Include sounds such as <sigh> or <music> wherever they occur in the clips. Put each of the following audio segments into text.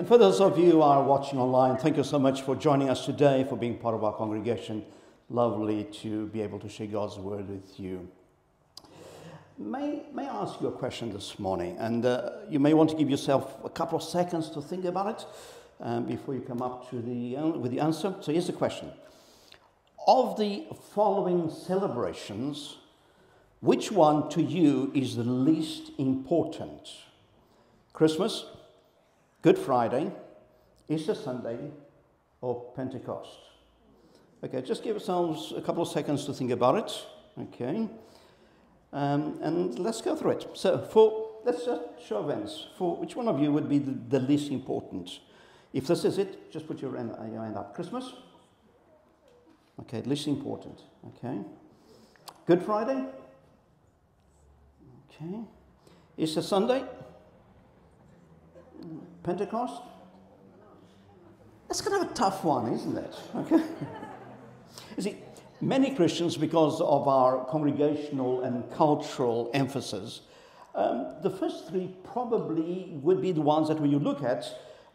And for those of you who are watching online, thank you so much for joining us today, for being part of our congregation. Lovely to be able to share God's word with you. May, may I ask you a question this morning? And uh, you may want to give yourself a couple of seconds to think about it um, before you come up to the, uh, with the answer. So here's the question Of the following celebrations, which one to you is the least important? Christmas, Good Friday, Easter Sunday, or Pentecost? Okay, just give yourselves a couple of seconds to think about it. Okay. Um, and let's go through it. So, for let's just show hands. For which one of you would be the, the least important? If this is it, just put your hand, your hand up. Christmas? Okay, least important. Okay. Good Friday? Okay. Easter Sunday? Pentecost? That's kind of a tough one, isn't it? Okay. <laughs> you see, many Christians, because of our congregational and cultural emphasis, um, the first three probably would be the ones that we would look at,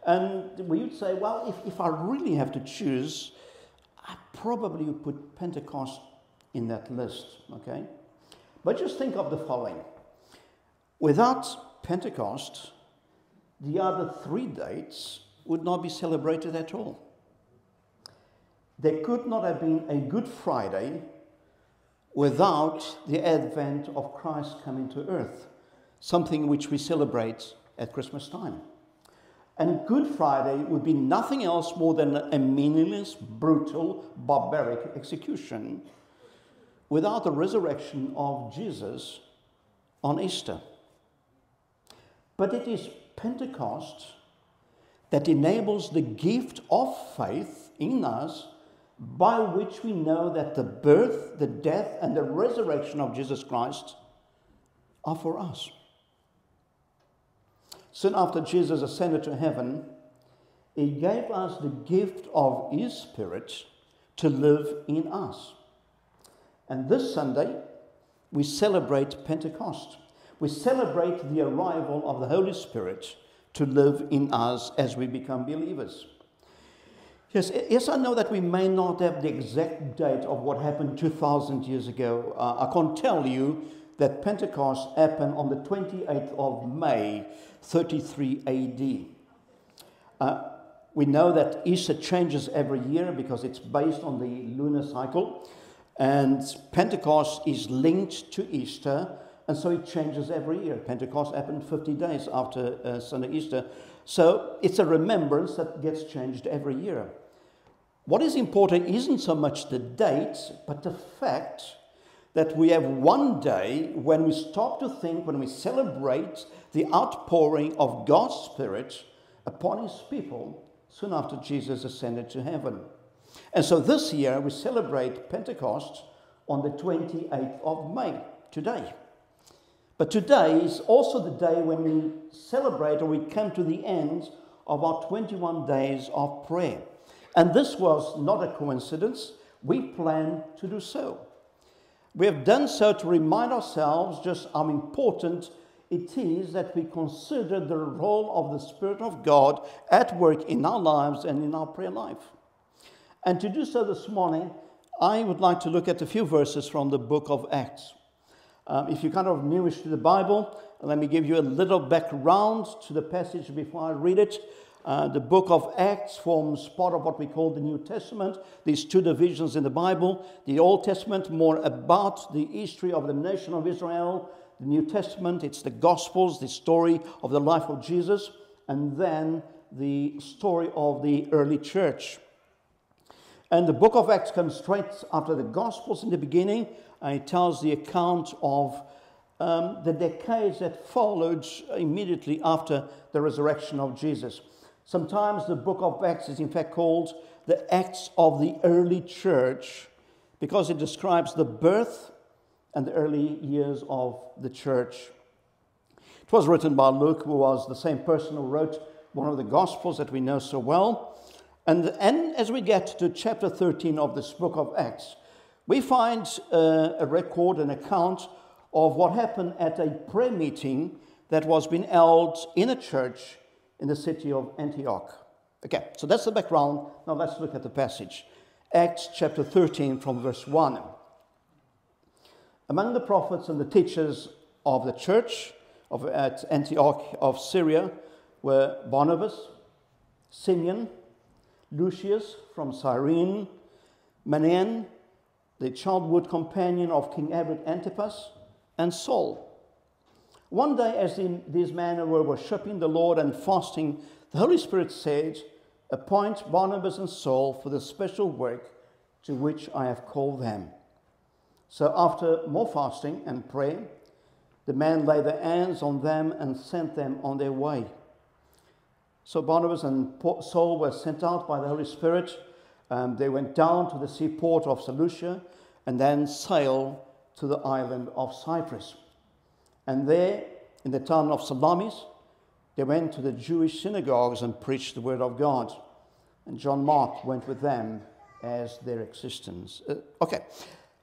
and we would say, well, if, if I really have to choose, I probably would put Pentecost in that list, okay? But just think of the following without Pentecost, the other three dates would not be celebrated at all. There could not have been a Good Friday without the advent of Christ coming to earth, something which we celebrate at Christmas time. And Good Friday would be nothing else more than a meaningless, brutal, barbaric execution without the resurrection of Jesus on Easter. But it is Pentecost that enables the gift of faith in us by which we know that the birth, the death, and the resurrection of Jesus Christ are for us. Soon after Jesus ascended to heaven, he gave us the gift of his Spirit to live in us. And this Sunday, we celebrate Pentecost. We celebrate the arrival of the Holy Spirit to live in us as we become believers. Yes, yes, I know that we may not have the exact date of what happened 2,000 years ago. Uh, I can't tell you that Pentecost happened on the 28th of May, 33 AD. Uh, we know that Easter changes every year because it's based on the lunar cycle, and Pentecost is linked to Easter, and so it changes every year. Pentecost happened 50 days after uh, Sunday Easter. So it's a remembrance that gets changed every year. What is important isn't so much the date, but the fact that we have one day when we stop to think, when we celebrate the outpouring of God's Spirit upon His people soon after Jesus ascended to heaven. And so this year we celebrate Pentecost on the 28th of May, today. But today is also the day when we celebrate or we come to the end of our 21 days of prayer. And this was not a coincidence. We planned to do so. We have done so to remind ourselves just how important it is that we consider the role of the Spirit of God at work in our lives and in our prayer life. And to do so this morning, I would like to look at a few verses from the book of Acts. Um, if you're kind of newish to the Bible, let me give you a little background to the passage before I read it. Uh, the book of Acts forms part of what we call the New Testament, these two divisions in the Bible. The Old Testament, more about the history of the nation of Israel. The New Testament, it's the Gospels, the story of the life of Jesus, and then the story of the early church. And the book of Acts comes straight after the Gospels in the beginning, and it tells the account of um, the decades that followed immediately after the resurrection of Jesus. Sometimes the book of Acts is in fact called the Acts of the early church because it describes the birth and the early years of the church. It was written by Luke, who was the same person who wrote one of the Gospels that we know so well. And, and as we get to chapter 13 of this book of Acts, we find uh, a record, an account of what happened at a prayer meeting that was being held in a church in the city of Antioch. Okay, so that's the background. Now let's look at the passage. Acts chapter 13 from verse 1. Among the prophets and the teachers of the church of, at Antioch of Syria were Barnabas, Simeon, Lucius from Cyrene, Manaen, the childhood companion of King Herod Antipas, and Saul. One day, as these men were worshipping the Lord and fasting, the Holy Spirit said, Appoint Barnabas and Saul for the special work to which I have called them. So, after more fasting and prayer, the men laid their hands on them and sent them on their way. So, Barnabas and Saul were sent out by the Holy Spirit. Um, they went down to the seaport of Seleucia and then sailed to the island of Cyprus. And there, in the town of Salamis, they went to the Jewish synagogues and preached the word of God. And John Mark went with them as their existence. Uh, okay,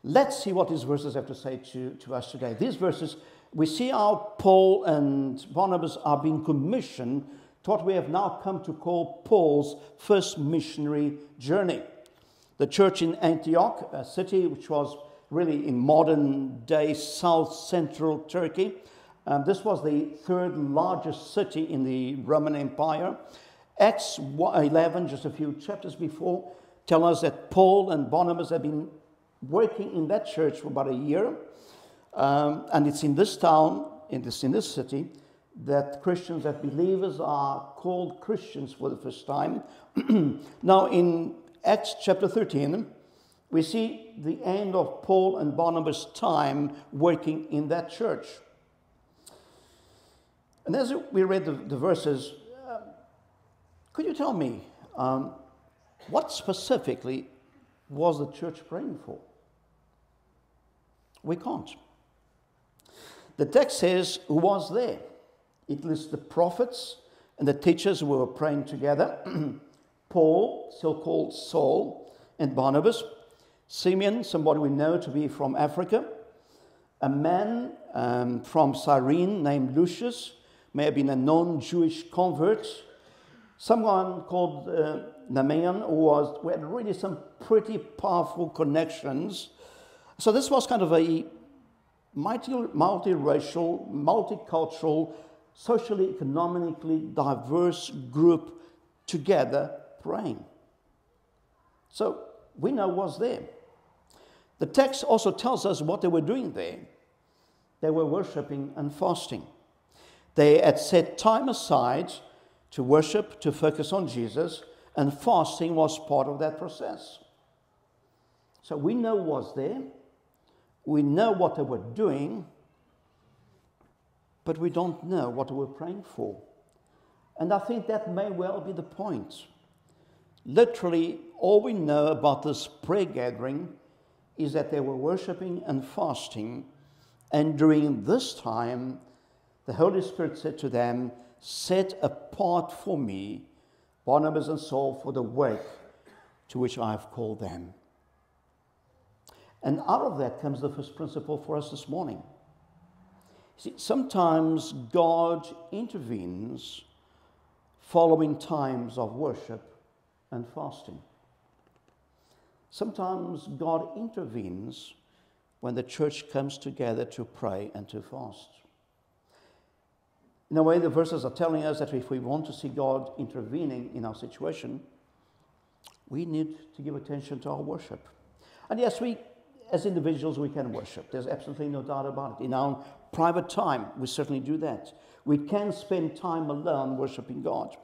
let's see what these verses have to say to, to us today. These verses, we see how Paul and Barnabas are being commissioned to what we have now come to call Paul's first missionary journey. The church in Antioch, a city which was really in modern day south central Turkey. Um, this was the third largest city in the Roman Empire. Acts 11, just a few chapters before, tell us that Paul and Barnabas have been working in that church for about a year. Um, and it's in this town, in this city, that Christians, that believers are called Christians for the first time. <clears throat> now, in Acts chapter 13, we see the end of Paul and Barnabas' time working in that church. And as we read the, the verses, uh, could you tell me um, what specifically was the church praying for? We can't. The text says who was there. It lists the prophets and the teachers who were praying together. <clears throat> Paul, so called Saul, and Barnabas, Simeon, somebody we know to be from Africa, a man um, from Cyrene named Lucius, may have been a non Jewish convert, someone called uh, who, was, who had really some pretty powerful connections. So this was kind of a multi, multiracial, multicultural, socially, economically diverse group together praying. So we know what's there. The text also tells us what they were doing there. They were worshiping and fasting. They had set time aside to worship, to focus on Jesus, and fasting was part of that process. So we know what's there, we know what they were doing, but we don't know what we're praying for. And I think that may well be the point. Literally, all we know about this prayer gathering is that they were worshiping and fasting. And during this time, the Holy Spirit said to them, Set apart for me Barnabas and Saul for the work to which I have called them. And out of that comes the first principle for us this morning. See, sometimes God intervenes following times of worship and fasting. Sometimes God intervenes when the church comes together to pray and to fast. In a way, the verses are telling us that if we want to see God intervening in our situation, we need to give attention to our worship. And yes, we, as individuals, we can worship. There's absolutely no doubt about it. In our private time, we certainly do that. We can spend time alone worshiping God.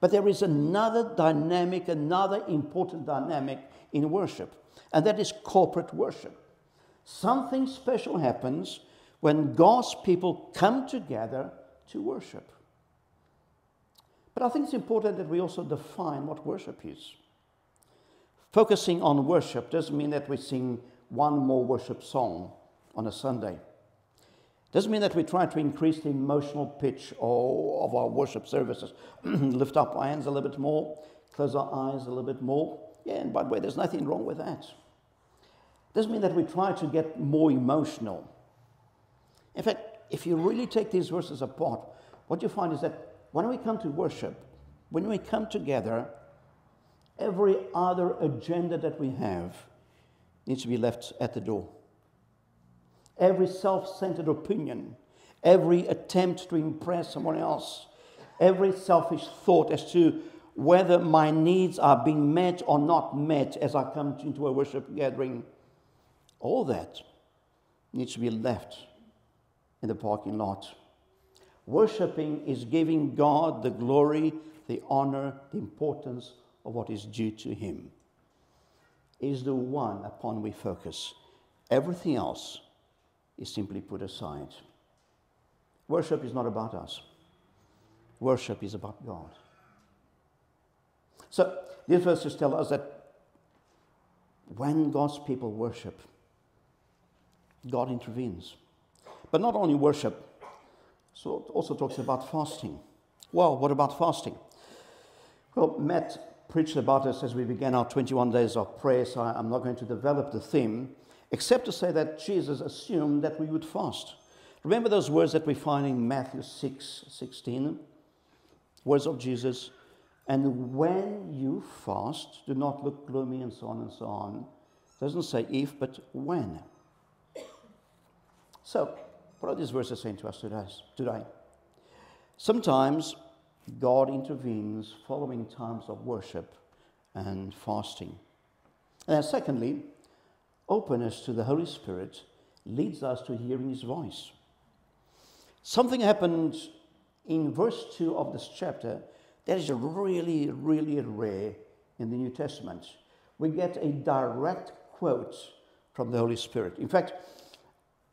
But there is another dynamic, another important dynamic in worship, and that is corporate worship. Something special happens when God's people come together to worship. But I think it's important that we also define what worship is. Focusing on worship doesn't mean that we sing one more worship song on a Sunday. Doesn't mean that we try to increase the emotional pitch of our worship services. <clears throat> Lift up our hands a little bit more, close our eyes a little bit more. Yeah, and by the way, there's nothing wrong with that. Doesn't mean that we try to get more emotional. In fact, if you really take these verses apart, what you find is that when we come to worship, when we come together, every other agenda that we have needs to be left at the door. Every self centered opinion, every attempt to impress someone else, every selfish thought as to whether my needs are being met or not met as I come into a worship gathering, all that needs to be left in the parking lot. Worshipping is giving God the glory, the honor, the importance of what is due to Him. Is the one upon we focus. Everything else is simply put aside. Worship is not about us. Worship is about God. So, these verses tell us that when God's people worship, God intervenes. But not only worship, so it also talks about fasting. Well, what about fasting? Well, Matt preached about this as we began our 21 days of prayer, so I'm not going to develop the theme, except to say that Jesus assumed that we would fast. Remember those words that we find in Matthew 6 16? Words of Jesus. And when you fast, do not look gloomy and so on and so on. It doesn't say if, but when. So, what are these verses saying to us today? Sometimes God intervenes following times of worship and fasting. And then, secondly, openness to the Holy Spirit leads us to hearing His voice. Something happened in verse 2 of this chapter that is really, really rare in the New Testament. We get a direct quote from the Holy Spirit. In fact,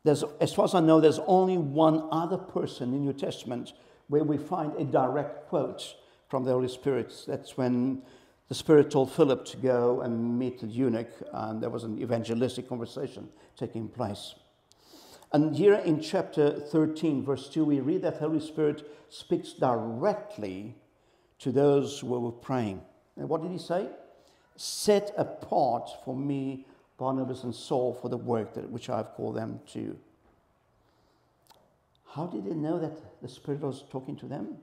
as far as I know, there's only one other person in the New Testament where we find a direct quote from the Holy Spirit. That's when the Spirit told Philip to go and meet the eunuch, and there was an evangelistic conversation taking place. And here in chapter 13, verse 2, we read that the Holy Spirit speaks directly to those who were praying. And what did he say? Set apart for me Barnabas and Saul for the work that, which I've called them to. How did they know that the Spirit was talking to them?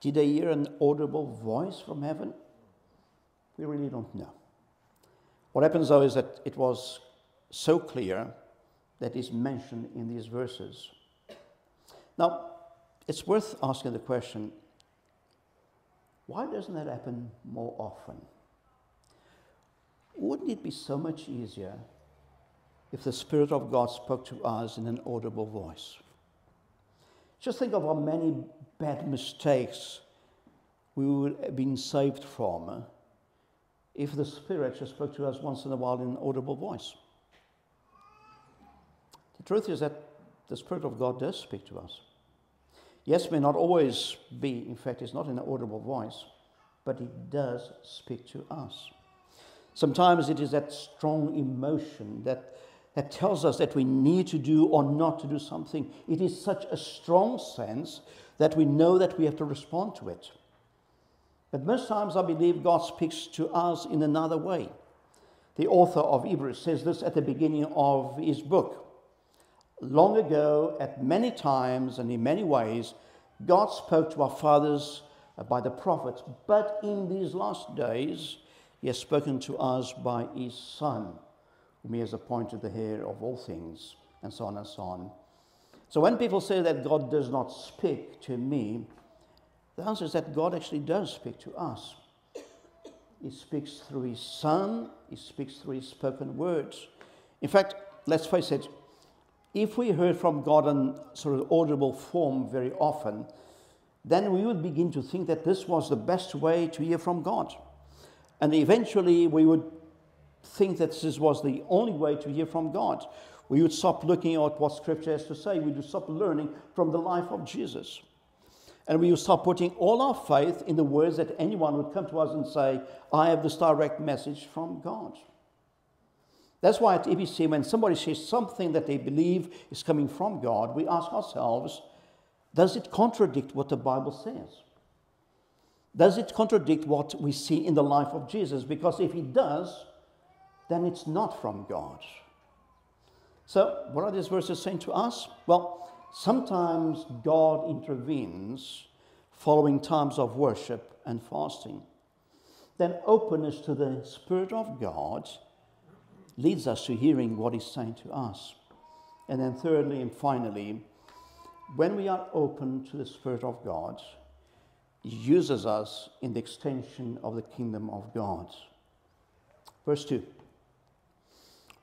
Did they hear an audible voice from heaven? We really don't know. What happens though is that it was so clear that is mentioned in these verses. Now, it's worth asking the question why doesn't that happen more often? Wouldn't it be so much easier if the Spirit of God spoke to us in an audible voice? Just think of how many bad mistakes we would have been saved from if the Spirit just spoke to us once in a while in an audible voice. The truth is that the Spirit of God does speak to us. Yes, may not always be, in fact, it's not in an audible voice, but it does speak to us. Sometimes it is that strong emotion that, that tells us that we need to do or not to do something. It is such a strong sense that we know that we have to respond to it. But most times I believe God speaks to us in another way. The author of Hebrews says this at the beginning of his book. Long ago, at many times and in many ways, God spoke to our fathers by the prophets, but in these last days, he has spoken to us by his Son, whom he has appointed the heir of all things, and so on and so on. So when people say that God does not speak to me, the answer is that God actually does speak to us. He speaks through his Son, he speaks through his spoken words. In fact, let's face it, if we heard from God in sort of audible form very often, then we would begin to think that this was the best way to hear from God. And eventually we would think that this was the only way to hear from God. We would stop looking at what Scripture has to say. We would stop learning from the life of Jesus. And we would start putting all our faith in the words that anyone would come to us and say, I have this direct message from God. That's why at EBC, when somebody says something that they believe is coming from God, we ask ourselves, does it contradict what the Bible says? Does it contradict what we see in the life of Jesus? Because if it does, then it's not from God. So, what are these verses saying to us? Well, sometimes God intervenes following times of worship and fasting. Then openness to the Spirit of God leads us to hearing what He's saying to us. And then, thirdly and finally, when we are open to the Spirit of God, He uses us in the extension of the kingdom of God. Verse 2.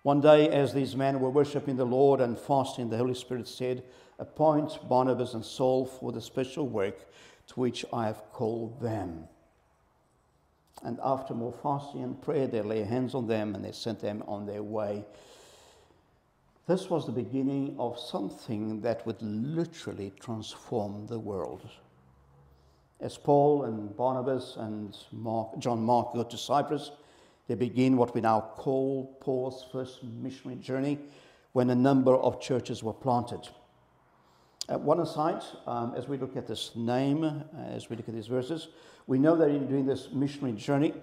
One day, as these men were worshiping the Lord and fasting, the Holy Spirit said, Appoint Barnabas and Saul for the special work to which I have called them. And after more fasting and prayer, they laid hands on them and they sent them on their way. This was the beginning of something that would literally transform the world. As Paul and Barnabas and Mark, John Mark go to Cyprus, they begin what we now call Paul's first missionary journey when a number of churches were planted. At one aside, um, as we look at this name, uh, as we look at these verses, we know that in doing this missionary journey,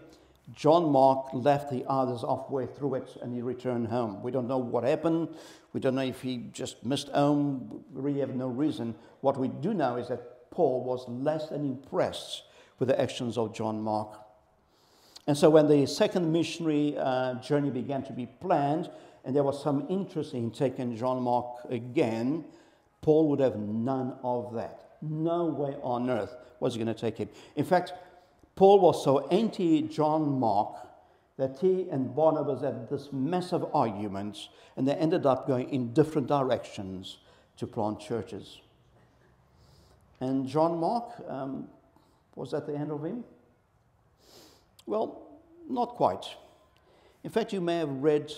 John Mark left the others halfway through it and he returned home. We don't know what happened. We don't know if he just missed home. We really have no reason. What we do know is that Paul was less than impressed with the actions of John Mark. And so when the second missionary uh, journey began to be planned, and there was some interest in taking John Mark again, Paul would have none of that. No way on earth was he going to take him. In fact, Paul was so anti John Mark that he and Barnabas had this massive argument, and they ended up going in different directions to plant churches. And John Mark, um, was that the end of him? Well, not quite. In fact, you may have read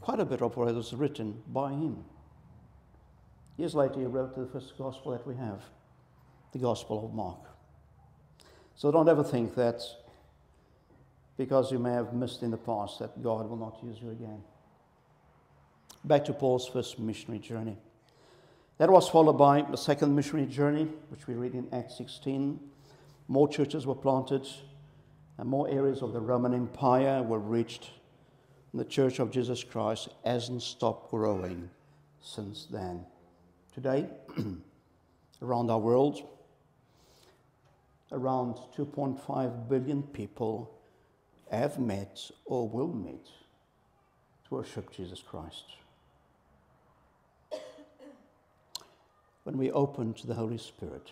quite a bit of what was written by him. Years later, he wrote the first gospel that we have, the Gospel of Mark. So don't ever think that because you may have missed in the past that God will not use you again. Back to Paul's first missionary journey. That was followed by the second missionary journey, which we read in Acts 16. More churches were planted, and more areas of the Roman Empire were reached. And the Church of Jesus Christ hasn't stopped growing since then. Today, <clears throat> around our world, around 2.5 billion people have met or will meet to worship Jesus Christ. When we open to the Holy Spirit,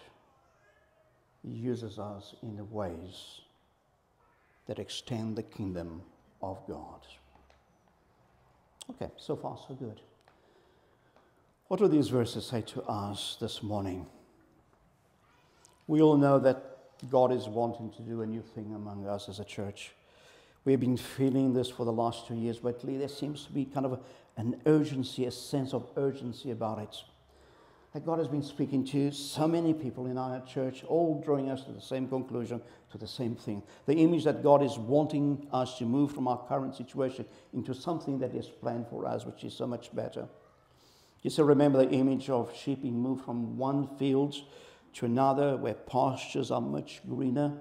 He uses us in ways that extend the kingdom of God. Okay, so far so good. What do these verses say to us this morning? We all know that God is wanting to do a new thing among us as a church. We've been feeling this for the last two years, but there seems to be kind of an urgency, a sense of urgency about it. That God has been speaking to so many people in our church, all drawing us to the same conclusion, to the same thing. The image that God is wanting us to move from our current situation into something that is planned for us, which is so much better. You still remember the image of sheep being moved from one field to another where pastures are much greener.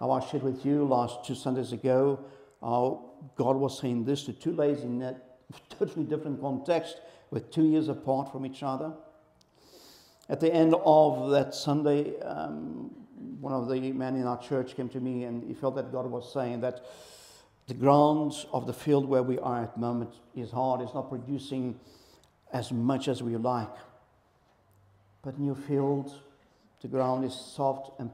How I shared with you last two Sundays ago, how God was saying this to two ladies in a <laughs> totally different context, with two years apart from each other. At the end of that Sunday, um, one of the men in our church came to me and he felt that God was saying that the ground of the field where we are at the moment is hard, it's not producing as much as we like. But new fields, the ground is soft and,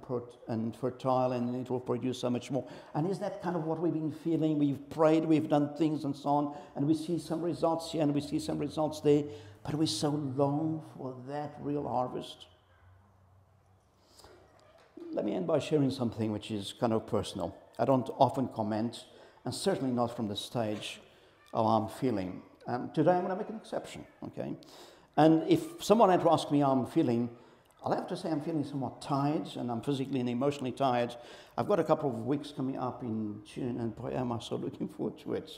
and fertile and it will produce so much more. And is that kind of what we've been feeling? We've prayed, we've done things and so on, and we see some results here and we see some results there, but we so long for that real harvest. Let me end by sharing something which is kind of personal. I don't often comment, and certainly not from the stage how I'm feeling. Um, today I'm going to make an exception, okay? And if someone had to ask me how I'm feeling, I'll have to say I'm feeling somewhat tired and I'm physically and emotionally tired. I've got a couple of weeks coming up in June and boy, am I so looking forward to it.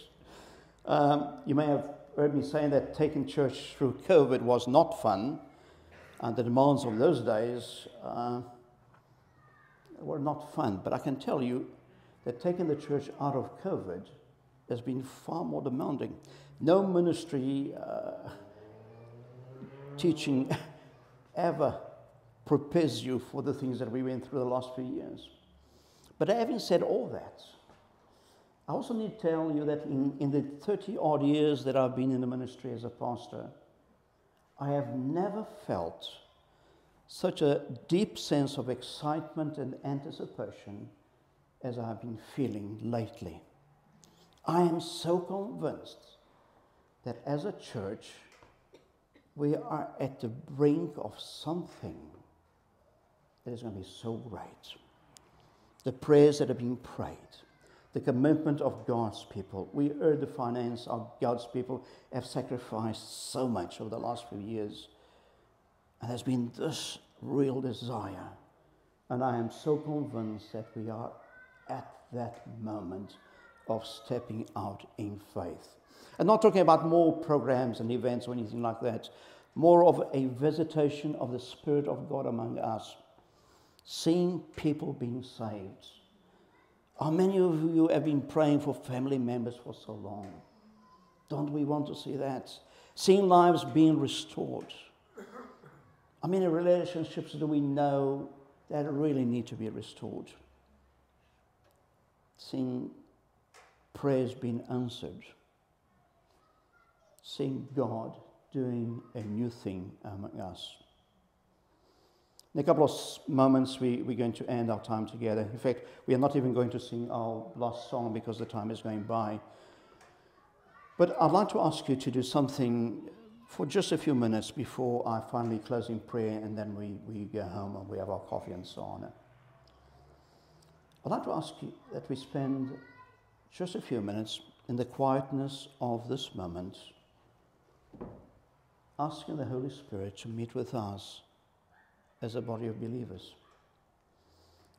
Um, you may have heard me saying that taking church through COVID was not fun and the demands of those days uh, were not fun. But I can tell you that taking the church out of COVID has been far more demanding. No ministry uh, teaching <laughs> ever prepares you for the things that we went through the last few years. But having said all that, I also need to tell you that in, in the 30 odd years that I've been in the ministry as a pastor, I have never felt such a deep sense of excitement and anticipation as I've been feeling lately. I am so convinced that as a church, we are at the brink of something that is going to be so great. The prayers that are being prayed, the commitment of God's people. We heard the finance of God's people have sacrificed so much over the last few years. And there's been this real desire. And I am so convinced that we are at that moment of stepping out in faith. And not talking about more programs and events or anything like that, more of a visitation of the Spirit of God among us, seeing people being saved. How many of you have been praying for family members for so long? Don't we want to see that? Seeing lives being restored. How many relationships do we know that really need to be restored? Seeing prayers being answered. Seeing God doing a new thing among us. In a couple of moments, we, we're going to end our time together. In fact, we are not even going to sing our last song because the time is going by. But I'd like to ask you to do something for just a few minutes before I finally close in prayer and then we, we go home and we have our coffee and so on. I'd like to ask you that we spend just a few minutes in the quietness of this moment asking the Holy Spirit to meet with us as a body of believers.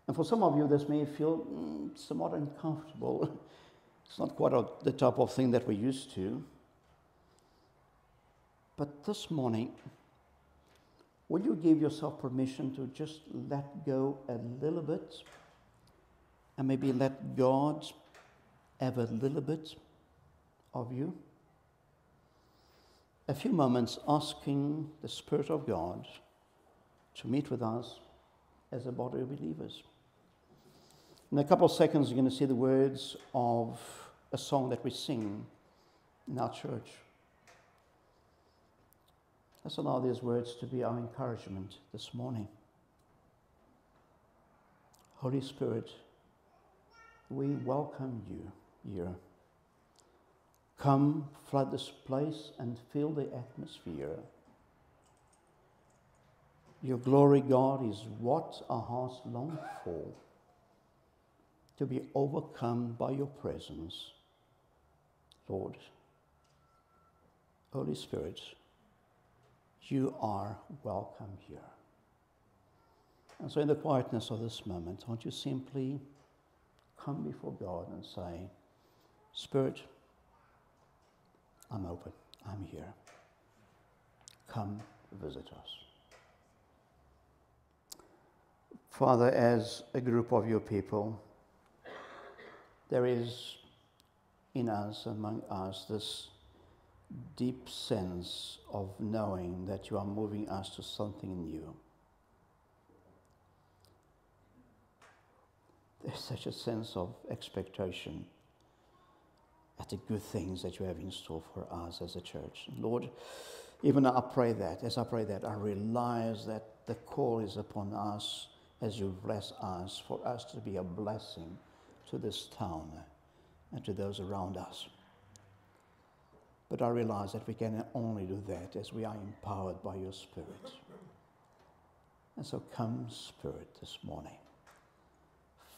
And for some of you, this may feel mm, somewhat uncomfortable. <laughs> it's not quite the type of thing that we're used to. But this morning, will you give yourself permission to just let go a little bit and maybe let God have a little bit of you? A few moments asking the Spirit of God to meet with us as a body of believers. In a couple of seconds, you're going to see the words of a song that we sing in our church. Let's allow these words to be our encouragement this morning. Holy Spirit, we welcome you here. Come, flood this place and fill the atmosphere. Your glory, God, is what our hearts long for to be overcome by your presence. Lord, Holy Spirit, you are welcome here. And so, in the quietness of this moment, won't you simply come before God and say, Spirit, I'm open, I'm here. Come visit us. Father, as a group of your people, there is in us, among us, this deep sense of knowing that you are moving us to something new. There's such a sense of expectation at the good things that you have in store for us as a church. Lord, even I pray that, as I pray that, I realize that the call is upon us as you bless us, for us to be a blessing to this town and to those around us. But I realize that we can only do that as we are empowered by your Spirit. And so come, Spirit, this morning.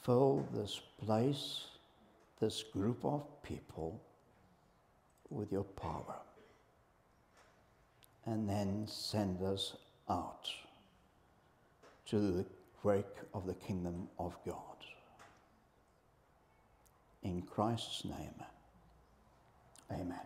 Fill this place, this group of people with your power. And then send us out to the work of the kingdom of God. In Christ's name, amen.